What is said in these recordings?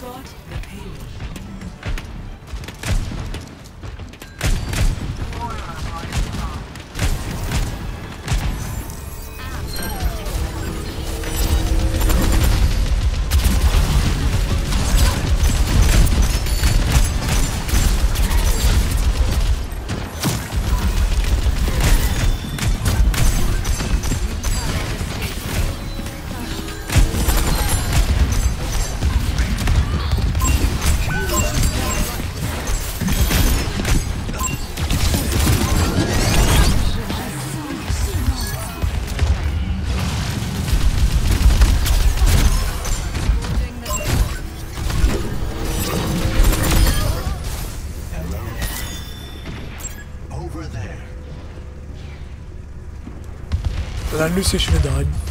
Spot Dann müsste ich wieder ein.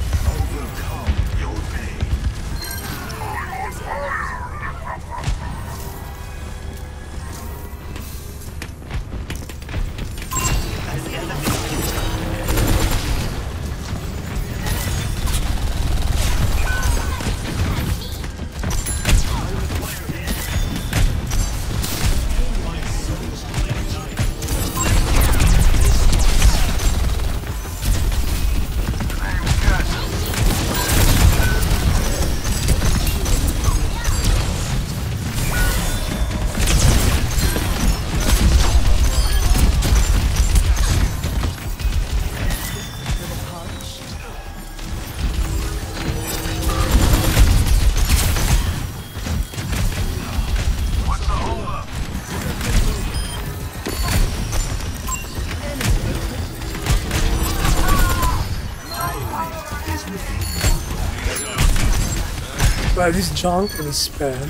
Wow, this junk and this spam.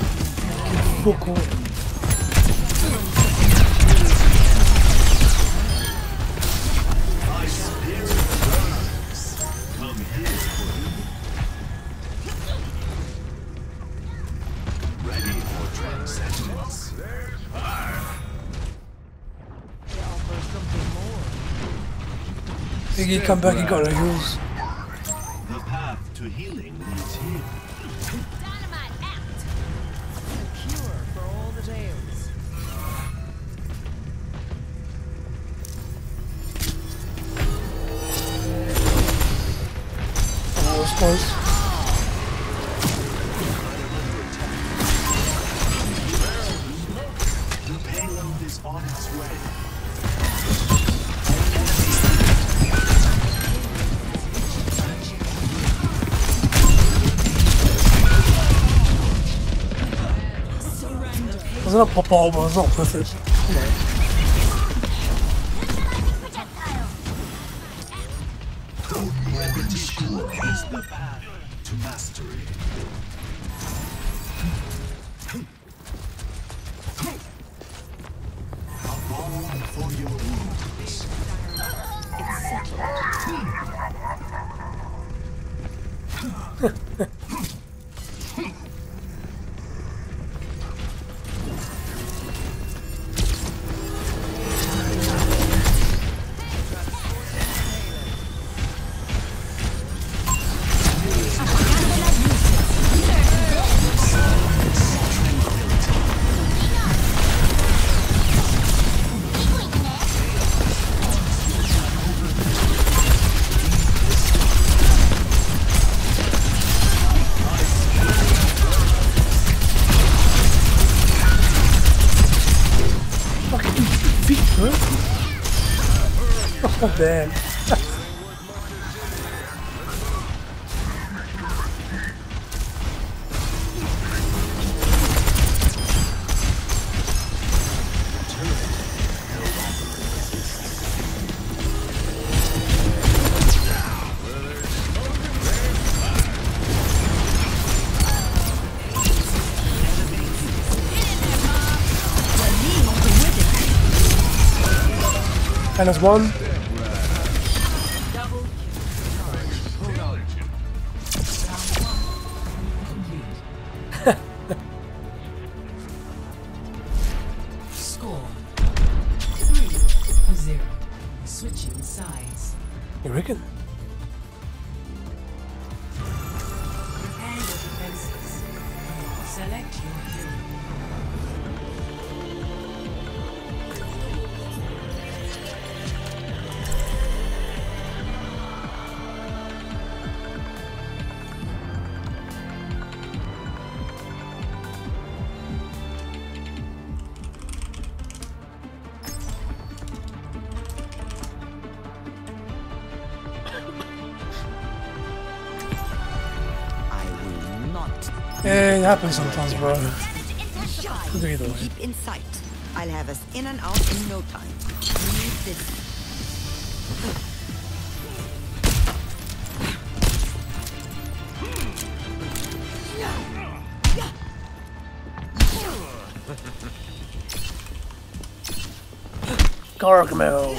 Fuck off. Burns. Come back, you got no heals. The path to healing leads here. All. That was close. Not pop out, but it's not perfect. Damn. Minus one. Switching sides. You reckon? It happens sometimes, bro. Intensify. Could either way. Keep in sight. I'll have us in and out in no time. Need this. Gargamel.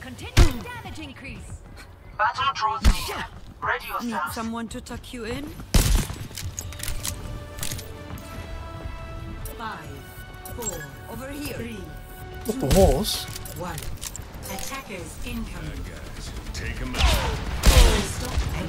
Continuing damage increase. Battle draws near. Ready Need someone to tuck you in? Five, four, Over here. three, Not the horse. one. Attackers incoming. Take him Stop and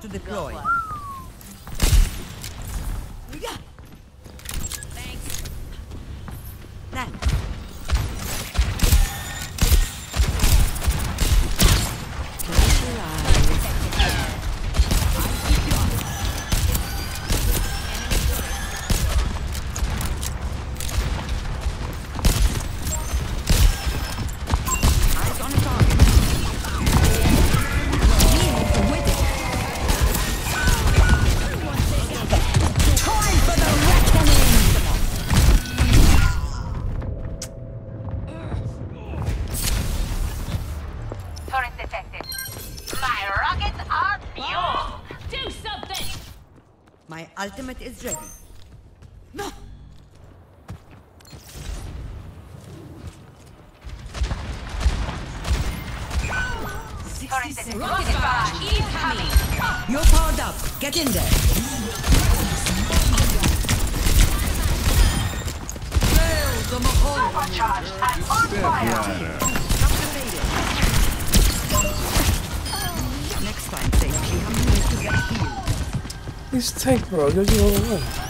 to deploy. My ultimate is ready. No! Rocket barrage incoming. You're powered up. Get in there. Hail the Mahal. Charged and on fire. Next time, safely. Come here to get healed. This tank, bro, goes the other way.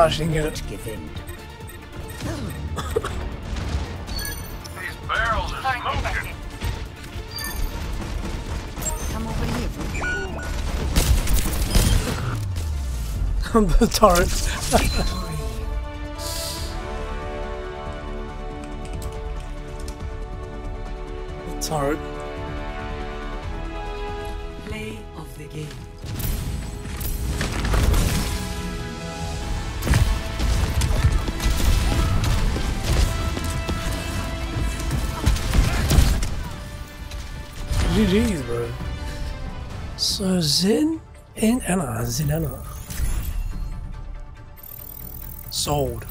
Ah, she didn't get it. Give in. These barrels are smoking. Come over here. the turret. the turret. GG's, bro. So Zen in Ana. Sold.